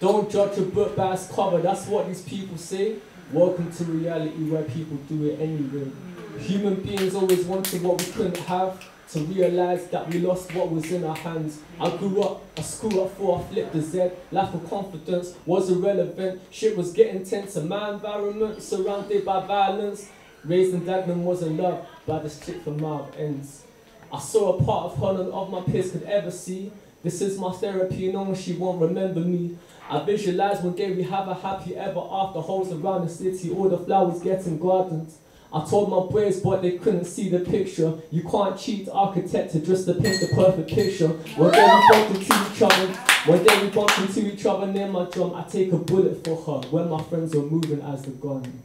Don't judge a book by its cover, that's what these people say. Welcome to reality where people do it anyway. Human beings always wanted what we couldn't have to realize that we lost what was in our hands. I grew up, I screwed up for I flipped the Z. Lack of confidence was irrelevant. Shit was getting tense in my environment, surrounded by violence. Raising Dagenham wasn't loved by this chick from Mouth Ends. I saw a part of her none of my peers could ever see. This is my therapy, knowing she won't remember me. I visualize one day we have a happy ever after, holes around the city, all the flowers getting gardens. I told my boys, but they couldn't see the picture. You can't cheat architecture just to paint the perfect picture. One day we bump into each other. One day we bump into each other near my drum. I take a bullet for her when my friends are moving as the gun.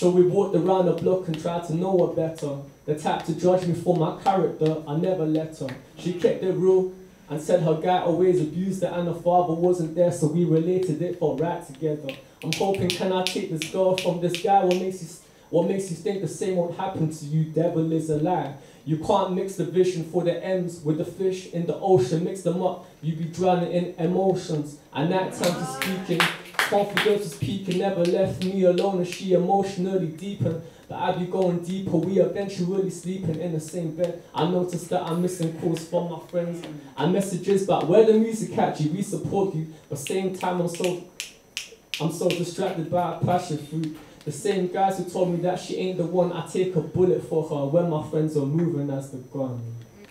So we walked around the block and tried to know her better. The type to judge me for my character, I never let her. She kept it real and said her guy always abused her and her father wasn't there, so we related it for right together. I'm hoping can I take this girl from this guy? What makes you what makes you think the same won't happen to you? Devil is a lie. You can't mix the vision for the M's with the fish in the ocean. Mix them up, you be drowning in emotions. And night time to speaking, confidence is peaking. Never left me alone, and she emotionally deepened. But I be going deeper. We eventually sleeping in the same bed. I noticed that I'm missing calls from my friends and messages But where the music catchy. We support you, but same time I'm so I'm so distracted by passion fruit. The same guys who told me that she ain't the one, I take a bullet for her when my friends are moving as the gun.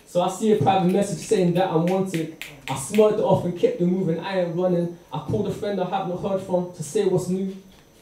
So I see a private message saying that I'm wanted. I smirked it off and kept it moving, I ain't running. I called a friend I haven't heard from to say what's new.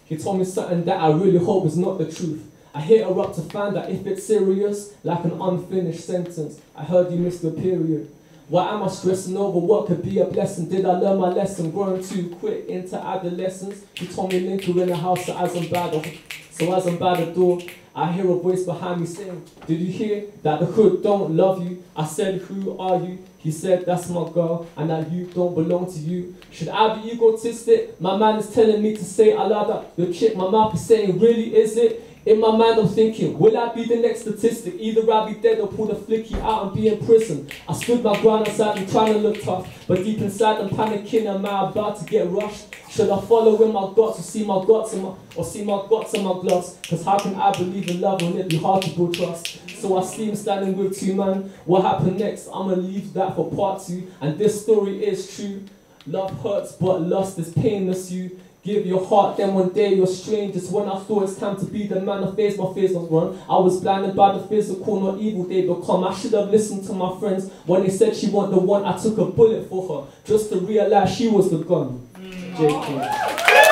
He told me something that I really hope is not the truth. I hit her up to find out if it's serious, like an unfinished sentence. I heard you missed the period. Why am I stressing over what could be a blessing? Did I learn my lesson? Growing too quick into adolescence. You told me link her in the house I'm by the, so as I'm by the door, I hear a voice behind me saying, Did you hear that the hood don't love you? I said, Who are you? He said, That's my girl, and that you don't belong to you. Should I be egotistic? My man is telling me to say I love that. Your chick, my mouth is saying, Really, is it? In my mind, I'm thinking, will I be the next statistic? Either I'll be dead or pull the flicky out and be in prison. I stood my ground outside and trying to look tough, but deep inside I'm panicking. Am I about to get rushed? Should I follow in my guts or see my guts in my or see my guts in my gloves? Cause how can I believe in love when it be hard to build trust? So I see him standing with two men. What happened next? I'ma leave that for part two. And this story is true. Love hurts, but lust is painless. You Give your heart, then one day you're strangers. When I thought it's time to be the man, I face my fears was run. I was blinded by the physical, not evil they become. I should have listened to my friends when they said she want the one. I took a bullet for her just to realize she was the gun. Mm.